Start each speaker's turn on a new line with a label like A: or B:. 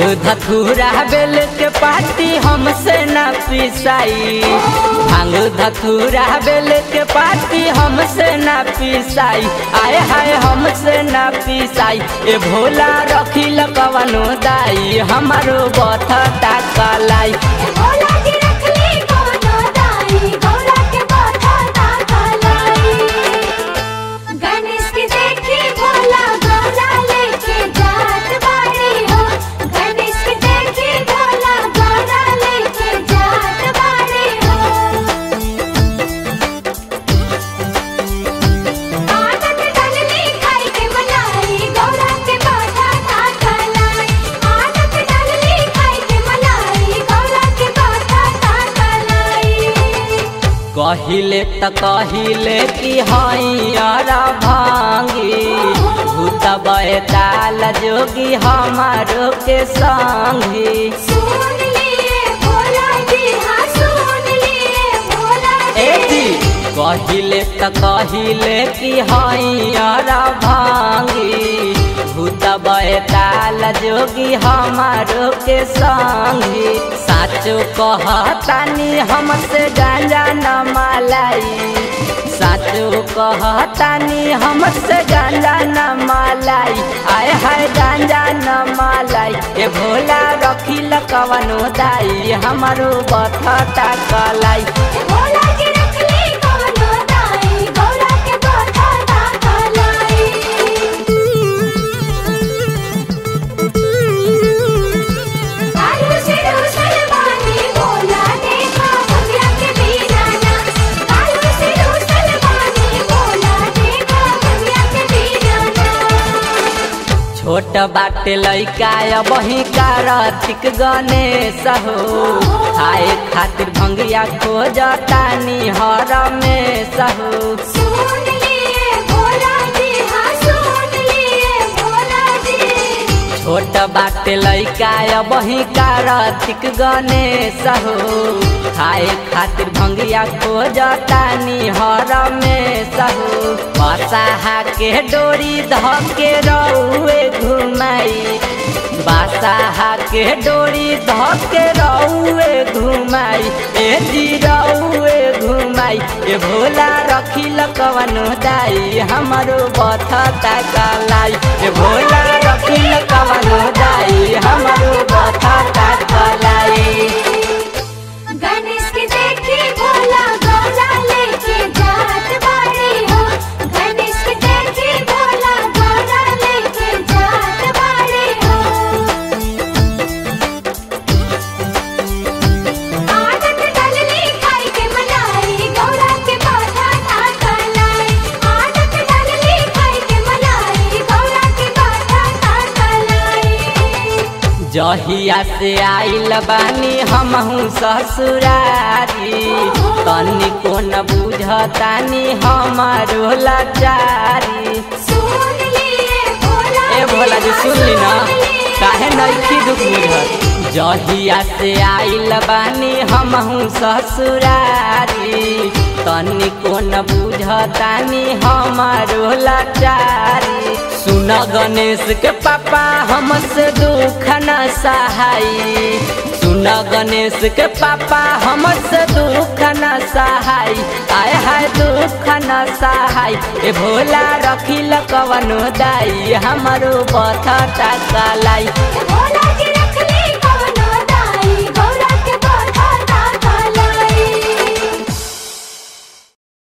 A: धथुरा bell के पाती हमसे ना पिसाई। भाँग धथुरा बेल के पार्टी हमसे ना पिसाई। आए हाय हमसे ना पिसाई। ए भोला रखी लकवनो दाई, हमारो बथता कलाई। कहिले त कहिले कि हैरा भांगी। भूत बैताल जोगी हमारो के संगी।
B: सुन लिए भोला जी हाँ सुन लिए भोला जी
A: जी कहिले त कहिले कि हैरा भांगी। भूत बैताल जोगी हमारो के संगी। साचो कहतानी हमसे गांजा न मलाई। साचो कहतानी हमसे गांजा न मालाई। आय हाय गांजा न मालाई। ए भोला रखिल कवनो दाई हमारो बथता कलाई। बाटे लैका बही कार्तिक गणेश हो आए खातिर भंगिया खोजतानी हर में बाटे लैका बही कार्तिक गणेश हो खाए खातिर भंगिया खोजतानी हर में सहो। बसाहा के डोरी धके रउए घुमाई। बासाहा के डोरी धके रउए घुमाई। ए जी रउए घुमाई, ए भोला रखिल कवनो दाई। हमारो बथता कलाई जहिया से आइल बानी हमहू ससुरारी। तनी को न बुझतानी हमारो लाचारी।
B: भोला
A: जी सुन ली ना? काहे नइखी दुख बुझत? जहिया से आइल बानी हमहू ससुरारी। तनी को न बुझतानी हमारो लाचारी। सुन गणेश के पापा हमसे दुख न सहाई। सुन गणेश के पापा हमसे दुख न सहाई। आय हाय दुख न सहाई। ए भोला रखिल कवनो दाई हमारो बथता कलाई